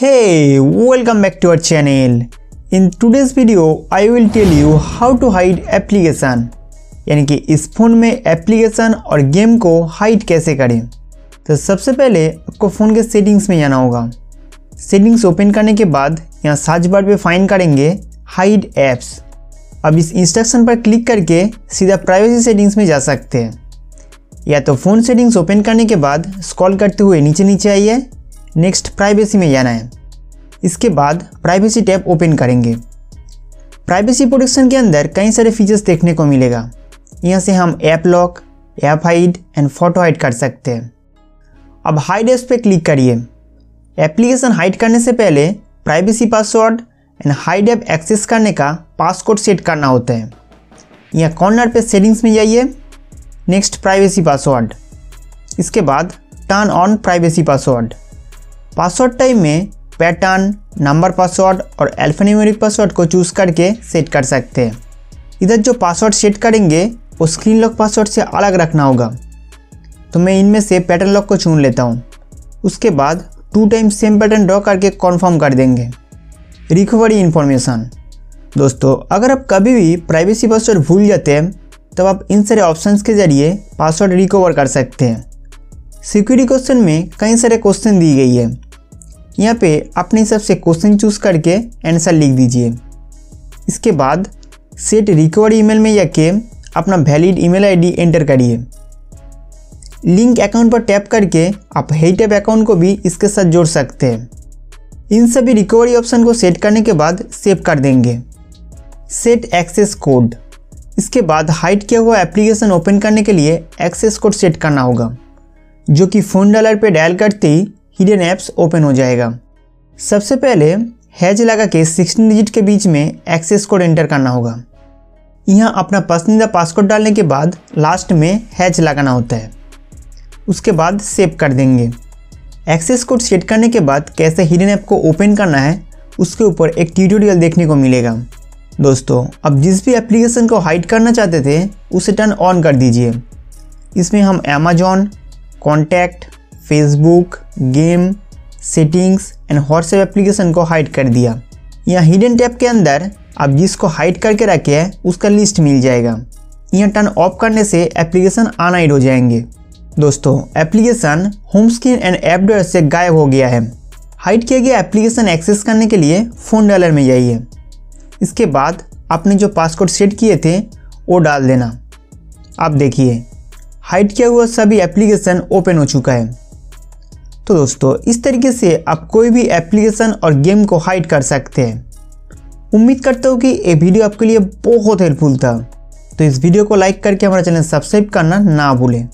Hey, welcome back to our channel. In today's video, I will tell you how to hide application. यानी कि इस phone में application और game को hide कैसे करें? तो सबसे पहले आपको फ़ोन के सेटिंग्स में जाना होगा। सेटिंग्स ओपन करने के बाद यहाँ सर्च बार पे फाइंड करेंगे हाइड एप्स अब इस इंस्ट्रक्शन पर क्लिक करके सीधा प्राइवेसी सेटिंग्स में जा सकते हैं। या तो फ़ोन सेटिंग्स ओपन करने के बाद स्क्रॉल करते हुए नीचे नीचे आइए। नेक्स्ट प्राइवेसी में जाना है। इसके बाद प्राइवेसी टैब ओपन करेंगे। प्राइवेसी प्रोटेक्शन के अंदर कई सारे फीचर्स देखने को मिलेगा। यहाँ से हम app lock, app hide and photo hide कर सकते हैं। अब हाइड एप्स पे क्लिक करिए। एप्लीकेशन हाइड करने से पहले privacy password and hide app access करने का पासकोड सेट करना होता है। यहाँ कॉर्नर पे सेटिंग्स में जाइए। Next privacy password. इसके बाद turn on privacy password. Password type में पैटर्न नंबर पासवर्ड और एल्फान्यूमेरिक पासवर्ड को चूज़ करके सेट कर सकते हैं। इधर जो पासवर्ड सेट करेंगे, वो स्क्रीन लॉक पासवर्ड से अलग रखना होगा। तो मैं इनमें से पैटर्न लॉक को चुन लेता हूँ। उसके बाद two time same pattern draw करके कॉन्फर्म कर देंगे। रिकवरी इन्फॉर्मेशन दोस्तों, अगर आप कभी भी प्राइवेसी पासवर्ड भूल जाते हैं, तब आप इन सारे ऑप्शंस के ज़रिए पासवर्ड रिकवर कर सकते हैं। सिक्योरिटी क्वेश्चन में कई सारे क्वेश्चन दी गई है। यहाँ पे अपने हिसाब से क्वेश्चन चूज़ करके आंसर लिख दीजिए। इसके बाद सेट रिकवरी ईमेल में जाके अपना वैलिड ईमेल आईडी एंटर करिए। लिंक अकाउंट पर टैप करके आप हे टैप अकाउंट को भी इसके साथ जोड़ सकते हैं। इन सभी रिकवरी ऑप्शन को सेट करने के बाद सेव कर देंगे। सेट एक्सेस कोड इसके बाद हाइड किया हुआ एप्लीकेशन ओपन करने के लिए एक्सेस कोड सेट करना होगा, जो कि फ़ोन डॉलर पे डायल करते ही हिडन ऐप्स ओपन हो जाएगा। सबसे पहले हैज़ लगा के 16 डिजिट के बीच में एक्सेस कोड एंटर करना होगा। यहाँ अपना पसंदीदा पासवर्ड डालने के बाद लास्ट में हैज़ लगाना होता है। उसके बाद सेव कर देंगे। एक्सेस कोड सेट करने के बाद कैसे हिडन ऐप को ओपन करना है, उसके ऊपर एक ट्यूटोरियल देखने को मिलेगा। दोस्तों अब जिस भी एप्लीकेशन को हाइड करना चाहते थे, उसे टर्न ऑन कर दीजिए। इसमें हम Amazon contact Facebook game settings and WhatsApp application को हाइड कर दिया। यहाँ हिडन टैब के अंदर आप जिसको हाइड करके रखे हैं, उसका लिस्ट मिल जाएगा। यहाँ टर्न ऑफ़ करने से एप्लीकेशन अनहाइड हो जाएँगे। दोस्तों application home screen and app drawer से गायब हो गया है। हाइड किया गया एप्लीकेशन एक्सेस करने के लिए फ़ोन डालर में जाइए। इसके बाद आपने जो पासवर्ड सेट किए थे, वो डाल देना। आप देखिए हाइड किया हुआ सभी एप्लीकेशन ओपन हो चुका है। तो दोस्तों, इस तरीके से आप कोई भी एप्लीकेशन और गेम को हाइड कर सकते हैं। उम्मीद करता हूँ कि ये वीडियो आपके लिए बहुत हेल्पफुल था। तो इस वीडियो को लाइक करके हमारा चैनल सब्सक्राइब करना ना भूलें।